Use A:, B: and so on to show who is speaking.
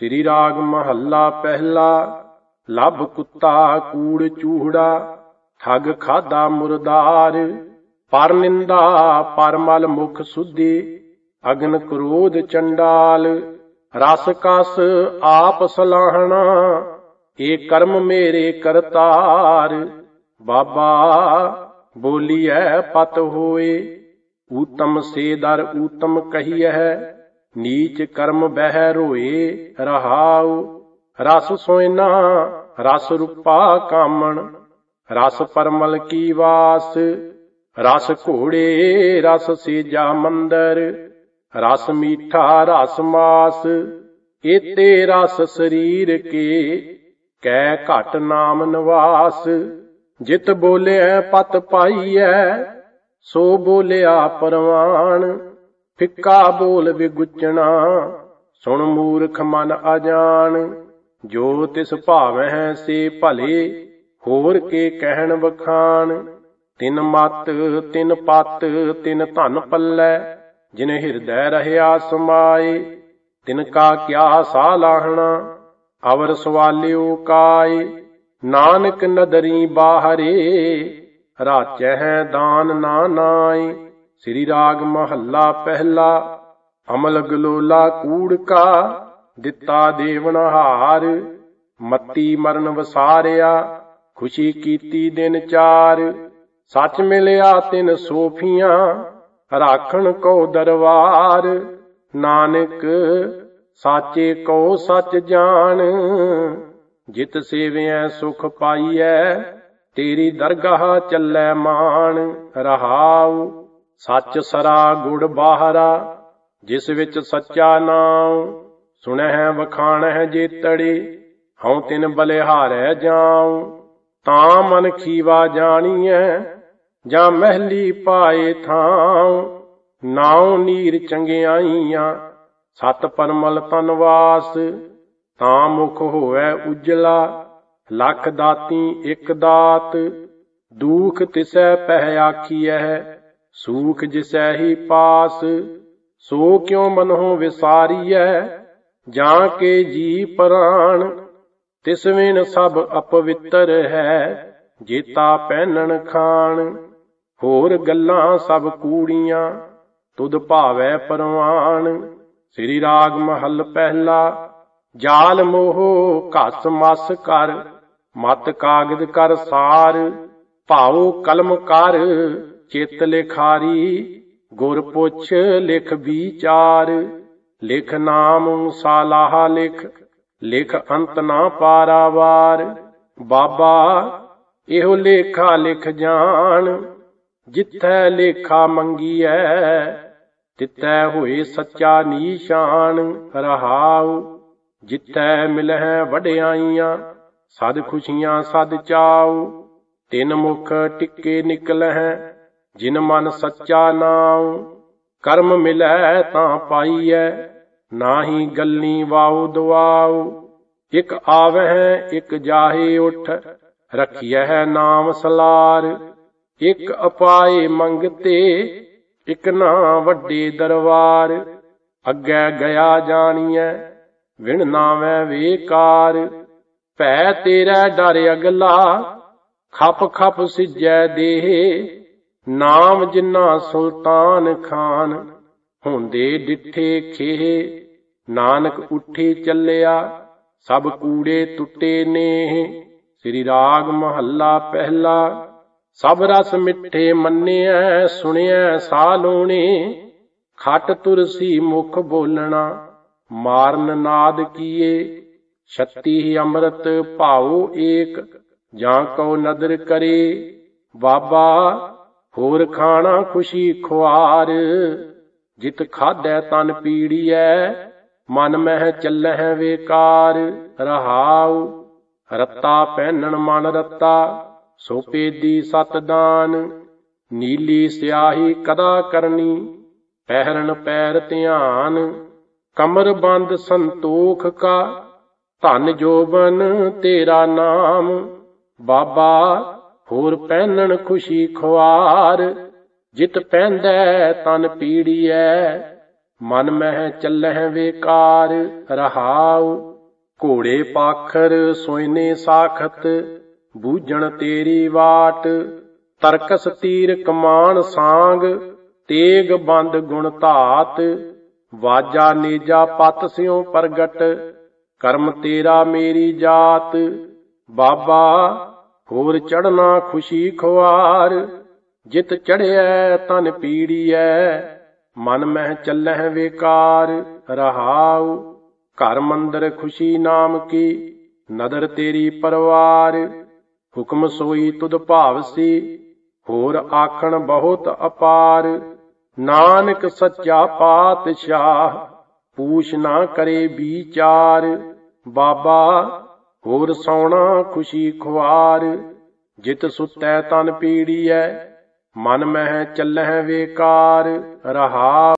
A: ਸ੍ਰੀ ਰਾਗ ਮਹੱਲਾ ਪਹਿਲਾ, ਲੱਭ ਕੁੱਤਾ ਕੂੜ ਚੂਹੜਾ ਠੱਗ ਖਾਦਾ ਮੁਰਦਾਰ, ਪਰ ਨਿੰਦਾ ਪਰਮਲ ਮੁਖ ਸੁਧੀ, ਅਗਨ ਕ੍ਰੋਧ ਚੰਡਾਲ, ਰਸ ਕਸ ਆਪ ਸਲਾਹਣਾ, ਏ ਕਰਮ ਮੇਰੇ ਕਰਤਾਰ, ਬਾਬਾ ਬੋਲੀਐ ਪਤ ਹੋਏ, ਊਤਮ ਸੇ ਦਰ ਊਤਮ ਕਹੀਐ ਨੀਚ ਕਰਮ ਬਹਿ ਰੋਏ ਰਹਾਉ, ਰਸ ਸੋਇਨਾ, ਰਸ ਰੂਪਾ ਕਾਮਣ, ਰਸ ਪਰਮਲ ਕੀ ਵਾਸ, ਰਸ ਘੋੜੇ, ਰਸ ਸੇਜਾ ਮੰਦਰ, ਰਸ ਮੀਠਾ, ਰਸ ਮਾਸ, ਏਤੇ ਰਸ ਸਰੀਰ ਕੇ, ਕੈ ਘਟ ਨਾਮ ਨਿਵਾਸ, ਜਿਤ ਬੋਲਿਆ ਪਤ ਪਾਈਐ, ਸੋ ਬੋਲਿਆ ਪਰਵਾਨ ਫਿੱਕਾ ਬੋਲ ਵਿਗੁਚਣਾ ਸੁਣ ਮੂਰਖ ਮਨ ਅਜਾਨ ਜੋ ਤਿਸ ਭਾਵੈ ਸੇ ਭਲੇ, ਹੋਰ ਕੇ ਕਹਿਣ ਵਖਾਣ। ਤਿਨ ਮਤ, ਤਿਨ ਪਤ, ਤਿਨ ਧਨ ਪੱਲੇ, ਜਿਨ ਹਿਰਦੈ ਰਹਿਆ ਸਮਾਏ। ਤਿਨ ਕਾ ਕਿਆ ਸਾ ਲਾਹਣਾ, ਅਵਰ ਸਵਾਲਿਓ ਕਾਏ। ਨਾਨਕ ਨਦਰੀ ਬਾਹਰੇ ਰਾਚੈ ਦਾਨ ਨਾ ਨਾਈ ਸ੍ਰੀ ਰਾਗ ਮਹੱਲਾ ਪਹਿਲਾ, ਅਮਲ ਗਲੋਲਾ ਕੂੜ ਕਾ ਦਿੱਤਾ ਦੇਵਨ ਹਾਰ, ਮੱਤੀ ਮਰਨ ਵਸਾਰਿਆ, ਖੁਸ਼ੀ ਕੀਤੀ ਦਿਨ ਚਾਰ, ਸੱਚ ਮਿਲਿਆ ਤਿਨ ਸੋਫੀਆਂ, ਰਾਖਣ ਕੋ ਦਰਬਾਰ, ਨਾਨਕ ਸਾਚੇ ਕੋ ਸੱਚ ਜਾਣ, ਜਿਤ ਸੇਵਿਐ ਸੁਖ ਪਾਈਐ, ਤੇਰੀ ਦਰਗਾਹ ਚੱਲੈ ਮਾਨ ਰਹਾਉ ਸੱਚ ਸਰਾ ਗੁੜ ਬਾਹਰਾ, ਜਿਸ ਵਿੱਚ ਸੱਚਾ ਨਾਮ ਸੁਣਹਿ ਵਖਾਣਹਿ ਜੇਤੜੇ, ਹਉ ਤਿਨ ਬਲਿਹਾਰੈ ਜਾਉ। ਤਾਂ ਮਨ ਖੀਵਾ ਜਾਣੀਐ, ਜਾਂ ਮਹਿਲੀ ਪਾਏ ਥਾਉ। ਨਾਉ ਨੀਰ ਚੰਗਿਆਈਆਂ, ਸਤ ਪਰਮਲ ਤਨਵਾਸ ਤਾਂ ਮੁਖ ਹੋਵੇ ਉਜਲਾ, ਲੱਖ ਦਾਤੀ ਇੱਕ ਦਾਤ। ਦੂਖ ਤਿਸੈ ਪਹਿ ਆਖੀਐ ਸੂਖ ਜਿਸੈ ਪਾਸ, ਸੋ ਕਿਉ ਮਨਹੁ ਵਿਸਾਰੀਐ? ਜਾਂ ਕੇ ਜੀ ਪ੍ਰਾਣ, ਤਿਸ ਵਿਨ ਸਭ ਅਪਵਿੱਤਰ ਹੈ, ਜੇਤਾ ਪਹਿਨਣ ਖਾਣ। ਹੋਰ ਗੱਲਾਂ ਸਭ ਕੂੜੀਆਂ, ਤੁਧ ਭਾਵੈ ਪਰਵਾਨ ਸ੍ਰੀ ਰਾਗ ਮਹੱਲ ਪਹਿਲਾ, ਜਾਲ ਮੋਹ ਘਸ ਮਸ ਕਰ, ਮਤ ਕਾਗਦ ਕਰ ਸਾਰ, ਭਾਉ ਕਲਮ ਕਰ। ਚਿਤ ਲਿਖਾਰੀ, ਗੁਰ ਪੁੱਛ ਲਿਖ ਵਿਚਾਰ, ਲਿਖ ਨਾਮ ਸਾਲਾਹ ਲਿਖ ਲਿਖ ਅੰਤ ਨਾ ਪਾਰਾਵਾਰ। ਬਾਬਾ, ਇਹੋ ਲੇਖਾ ਲਿਖ ਜਾਣ, ਜਿੱਥੈ ਲੇਖਾ ਮੰਗੀਐ, ਤਿੱਥੈ ਹੋਏ ਸੱਚਾ ਨੀਸ਼ਾਨ, ਰਹਾਉ, ਜਿੱਥੈ ਮਿਲਹਿ ਵਡਿਆਈਆਂ, ਸਦ ਖੁਸ਼ੀਆਂ ਸਦ ਚਾਉ, ਤਿੰਨ ਮੁਖ ਟਿੱਕੇ ਨਿਕਲਹਿ ਜਿਨ ਮਨ ਸੱਚਾ ਨਾਉ, ਕਰਮ ਮਿਲੈ ਤਾਂ ਪਾਈਐ, ਨਾਹੀ ਗੱਲੀ ਵਾਉ ਦਵਾਉ ਇਕ ਆਵਹਿ, ਇਕ ਜਾਹੇ ਉਠ, ਰਖਿਐ ਨਾਮ ਸਲਾਰ, ਇਕ ਅਪਾਏ ਮੰਗਤੇ, ਇਕ ਨਾ ਵੱਡੇ ਦਰਬਾਰ, ਅੱਗੇ ਗਿਆ ਜਾਣੀਐ, ਵਿਣ ਨਾਵੇਂ ਵੇਕਾਰ, ਭੈ ਤੇਰਾ ਡਰ ਅਗਲਾ, ਖਪ ਖਪ ਸਿਜੈ ਦੇਹ ਨਾਮ ਜਿਨਾ ਸੁਲਤਾਨ ਖਾਨ ਹੁੰਦੇ ਡਿੱਠੇ ਖੇਹ, ਨਾਨਕ ਉੱਠੇ ਚੱਲਿਆ, ਸਭ ਕੂੜੇ ਟੁੱਟੇ ਨੇ ਸ੍ਰੀ ਰਾਗ ਮਹੱਲਾ ਪਹਿਲਾ, ਸਭ ਰਸ ਮਿੱਠੇ ਮੰਨਿਆ, ਸੁਣਿਆ ਸਾ ਲੋਣੇ ਖਟ ਤੁਰਸੀ ਮੁਖ ਬੋਲਣਾ, ਮਾਰਨ ਨਾਦ ਕੀਏ, ਛੱਤੀ ਅੰਮ੍ਰਿਤ ਭਾਉ ਏਕ, ਜਾਂ ਕਉ ਨਦਰ ਕਰੇ, ਬਾਬਾ ਹੋਰ ਖਾਣਾ ਖੁਸ਼ੀ ਖੁਆਰ। ਜਿਤ ਖਾਦੈ ਤਨ ਪੀੜੀਐ, ਮਨ ਮਹਿ ਚੱਲਹਿ ਵੇਕਾਰ। ਰਹਾਉ, ਰੱਤਾ ਪਹਿਨਣ ਮਨ ਰੱਤਾ, ਸੋ ਪੇਦੀ ਸਤ ਦਾਨ। ਨੀਲੀ ਸਿਆਹੀ ਕਦਾ ਕਰਨੀ, ਪਹਿਰਨ ਪੈਰ ਧਿਆਨ। ਕਮਰ ਬੰਦ ਸੰਤੋਖ ਕਾ, ਧਨ ਜੋਬਨ ਤੇਰਾ ਨਾਮ। ਬਾਬਾ ਹੋਰ ਪਹਿਨਣ ਖੁਸ਼ੀ ਖੁਆਰ, ਜਿਤ ਪੈਂਦੈ ਤਨ ਪੀੜੀਐ, ਮਨ ਮਹਿ ਚੱਲਹਿ ਵੇਕਾਰ, ਰਹਾਉ, ਘੋੜੇ ਪਾਖਰ ਸੋਇਨੇ ਸਾਖਤ, ਬੂਝਣ ਤੇਰੀ ਬਾਟ ਤਰਕਸ ਤੀਰ ਕਮਾਨ ਸਾੰਗ, ਤੇਗ ਬੰਦ ਗੁਣ ਧਾਤ, ਵਾਜਾ ਨੇਜਾ ਪਤ ਸਿਉ ਪ੍ਰਗਟ, ਕਰਮ ਤੇਰਾ ਮੇਰੀ ਜਾਤ, ਬਾਬਾ ਹੋਰ ਚੜਨਾ ਖੁਸ਼ੀ ਖੁਆਰ, ਜਿਤ ਚੜਿਐ ਤਨ ਪੀੜੀਐ, ਮਨ ਮਹਿ ਚੱਲਹਿ ਵੇਕਾਰ, ਰਹਾਉ, ਘਰ ਮੰਦਰ ਖੁਸ਼ੀ ਨਾਮ ਕੀ, ਨਦਰ ਤੇਰੀ ਪਰਵਾਰ, ਹੁਕਮ ਸੋਈ ਤੁਧ ਭਾਵਸੀ ਹੋਰ ਆਖਣ ਬਹੁਤ ਅਪਾਰ, ਨਾਨਕ ਸੱਚਾ ਪਾਤਸ਼ਾਹ, ਪੂਛ ਨਾ ਕਰੇ ਵਿਚਾਰ ਬਾਬਾ ਹੋਰ ਸੌਣਾ ਖੁਸ਼ੀ ਖੁਆਰ ਜਿਤ ਸੁਤੈ ਤਨ ਪੀੜੀਐ ਮਨ ਮਹਿ ਚੱਲਹਿ ਵੇਕਾਰ ਰਹਾ